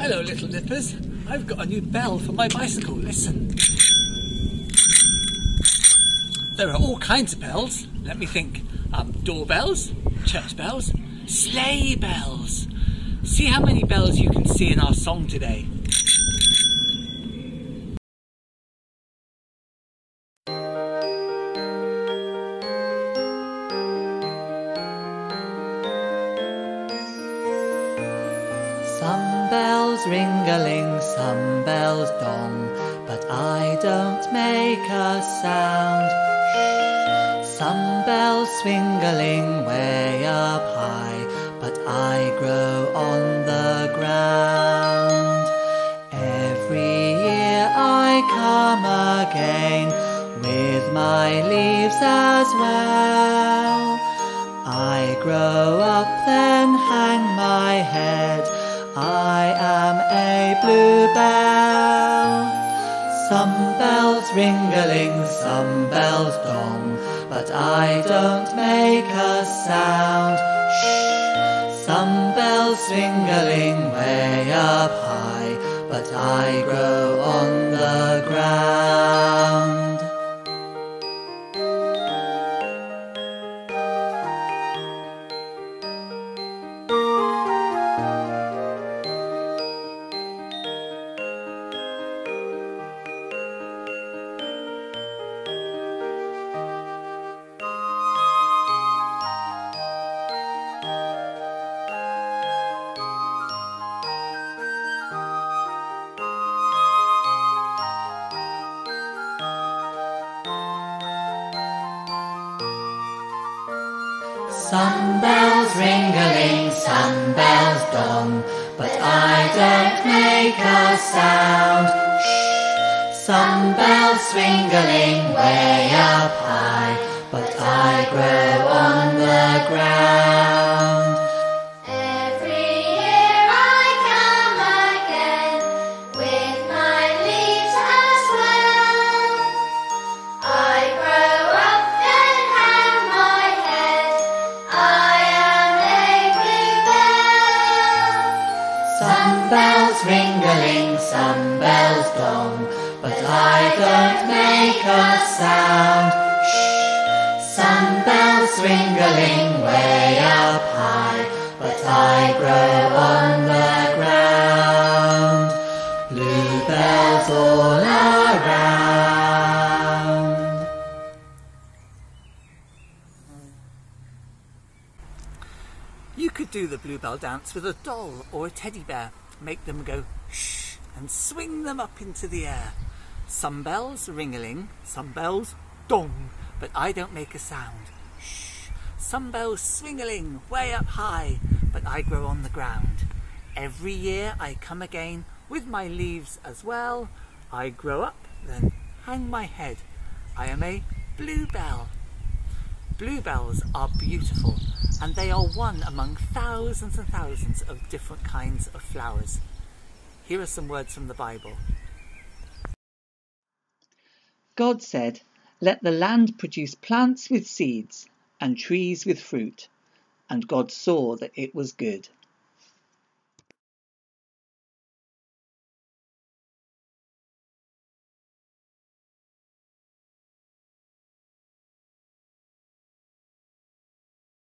Hello, little nippers. I've got a new bell for my bicycle. Listen. There are all kinds of bells. Let me think. Um, doorbells, church bells, sleigh bells. See how many bells you can see in our song today. Some bells ring-a-ling, some bells dong, but I don't make a sound. Some bells swing-a-ling way up high, but I grow on the ground. Every year I come again with my leaves as well. I grow up, head. I am a bluebell. Some bells ring-a-ling, some bells dong, but I don't make a sound. Shh. Some bells ring-a-ling way up high, but I grow on the ground. Some bells ring-a-ling, some bells dong, but I don't make a sound. Shh. Some bells swing-a-ling way up high, but I grow on the ground. Bells ring-a-ling, some bells dong, but I don't make a sound. Shh. Some bells ring-a-ling way up high, but I grow on the ground. Bluebells all around. You could do the bluebell dance with a doll or a teddy bear. Make them go shh and swing them up into the air. Some bells ring-a-ling, some bells dong, but I don't make a sound. Shh. Some bells swing-a-ling way up high, but I grow on the ground. Every year I come again with my leaves as well. I grow up, then hang my head. I am a bluebell. Bluebells are beautiful and they are one among thousands and thousands of different kinds of flowers. Here are some words from the Bible. God said, Let the land produce plants with seeds and trees with fruit. And God saw that it was good.